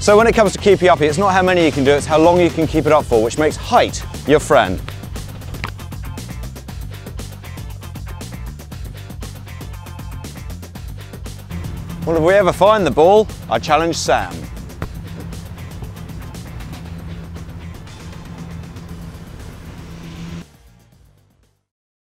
So when it comes to keeping up, it's not how many you can do, it's how long you can keep it up for, which makes height your friend. Well, if we ever find the ball, I challenge Sam.